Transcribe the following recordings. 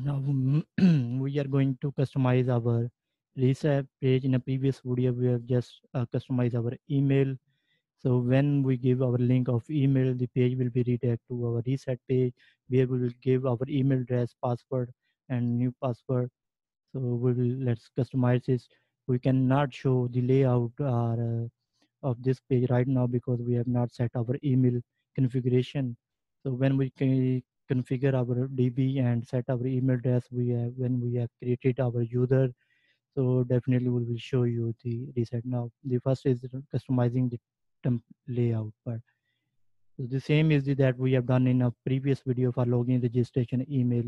now we are going to customize our reset page. In a previous video we have just uh, customized our email. So when we give our link of email the page will be redirected to our reset page where we will give our email address password and new password. So we will let's customize this. We cannot show the layout or, uh, of this page right now because we have not set our email configuration. So when we configure our DB and set our email address we have when we have created our user. So definitely we will show you the reset. Now the first is customizing the temp layout but so the same is the, that we have done in a previous video for login registration email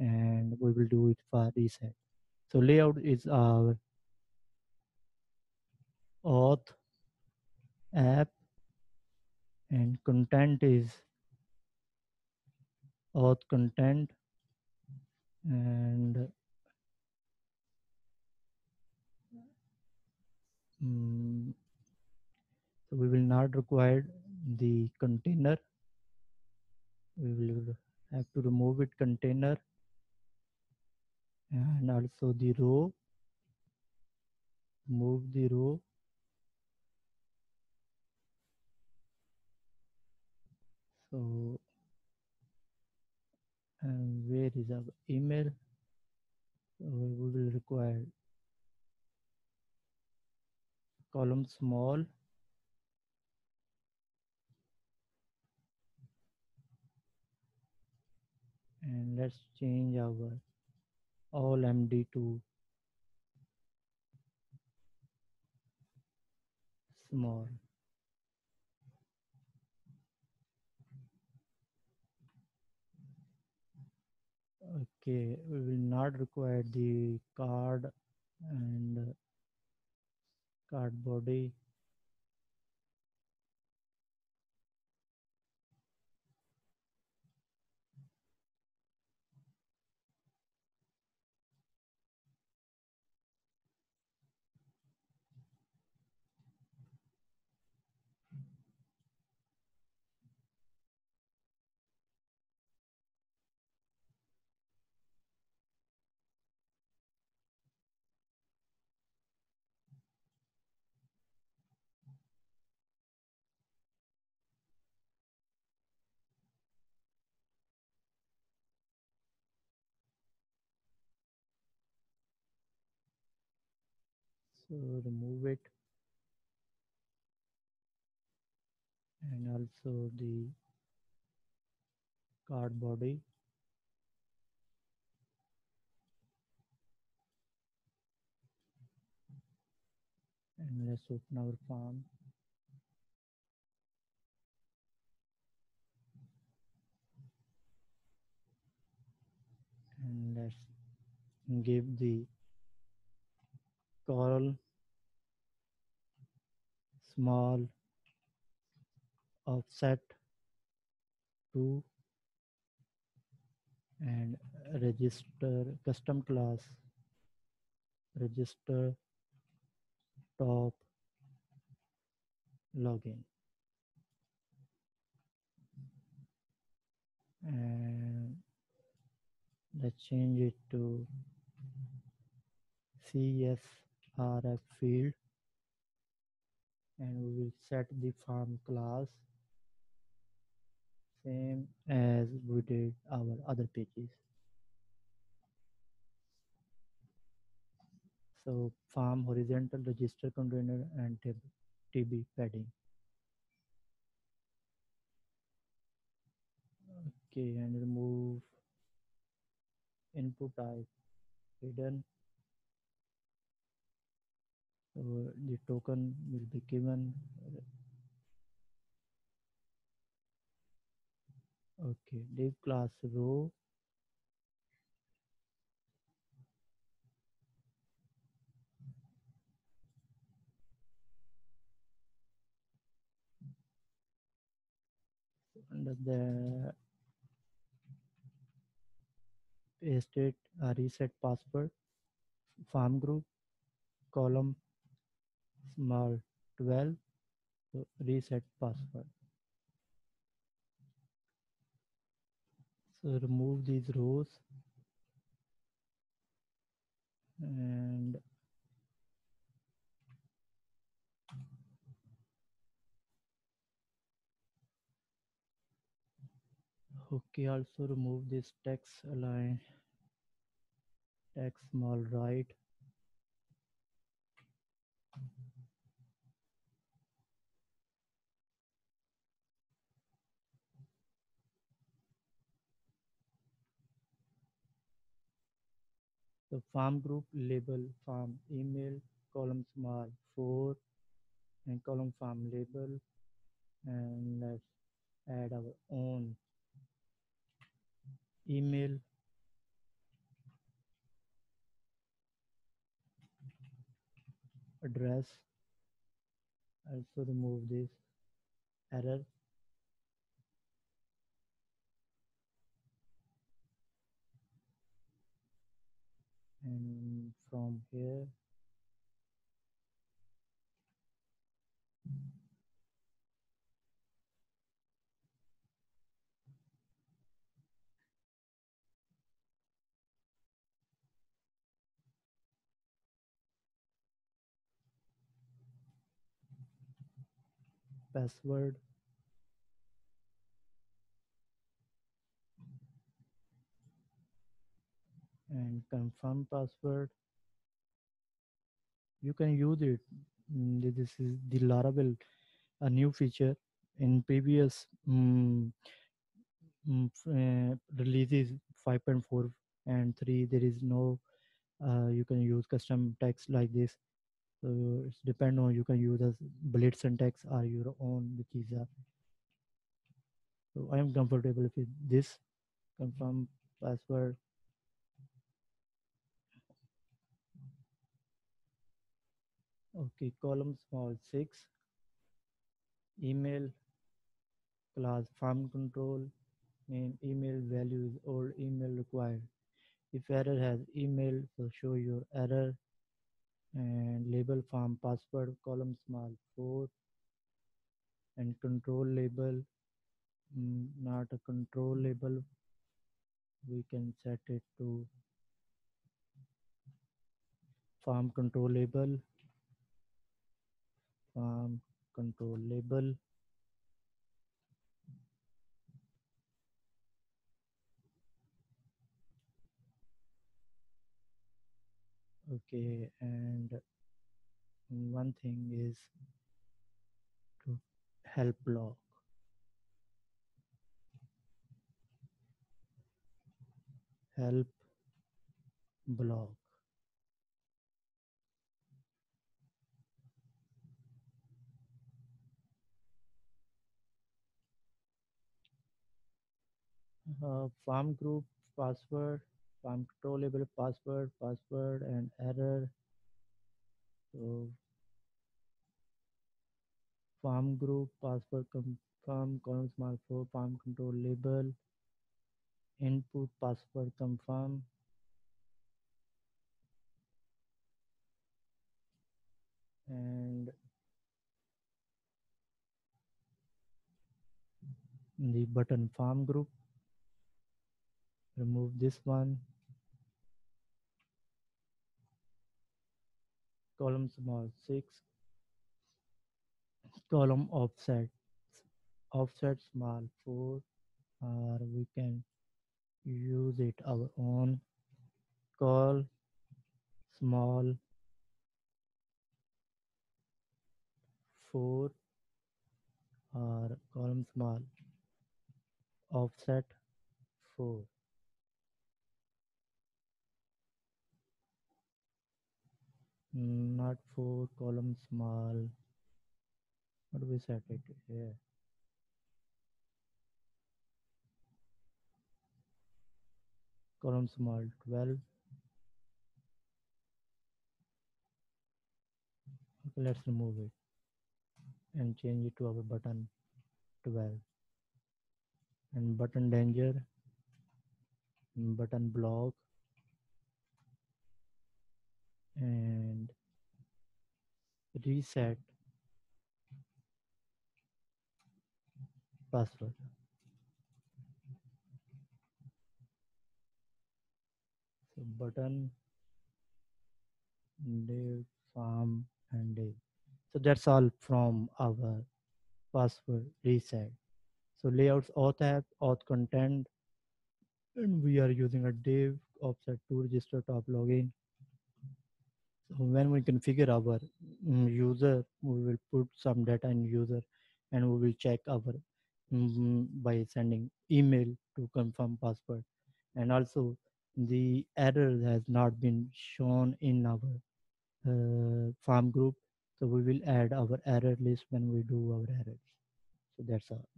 and we will do it for reset. So layout is our auth app and content is auth content and um, so we will not require the container. We will have to remove it container and also the row. Move the row. So and where is our email? We will require column small. And let's change our all md to small okay we will not require the card and card body remove it. And also the card body. And let's open our form. And let's give the small offset to and register custom class register top login. And let's change it to CSRF field and we will set the form class same as we did our other pages. So form horizontal register container and TB padding. Okay, and remove input type hidden the token will be given okay div class row under the paste a uh, reset password form group column small 12 so reset password. So remove these rows. And okay also remove this text align text small right the form group label farm email column small 4 and column form label and let's add our own email. Address. Also remove this error and from here password confirm password. You can use it. Mm, this is the laravel a new feature in previous um, uh, releases 5.4 and 3 there is no uh, you can use custom text like this. So it's depend on you can use as blade syntax or your own which is a so i am comfortable with this. Confirm password okay column small 6 email class form control name email values old email required. If error has email so show your error. And label farm password column small 4 and control label mm, not a control label. We can set it to form control label form control label okay and one thing is to help block help block uh, form group password farm controllable password password and error. So form group password confirm column small for form control label input password confirm. And the button form group remove this one. Column small 6 column offset. Offset small 4 or we can use it our own. Call small 4 or column small offset 4 not 4 column small. What do we set it here? Column small 12 okay let's remove it and change it to our button 12 and button danger button block and reset password so button div farm and div. So that's all from our password reset. So layouts auth app, auth content, and we are using a div offset to register top login. When we configure our mm, user, we will put some data in user and we will check our mm, by sending email to confirm password. And also the error has not been shown in our uh, form group. So we will add our error list when we do our errors. So that's all.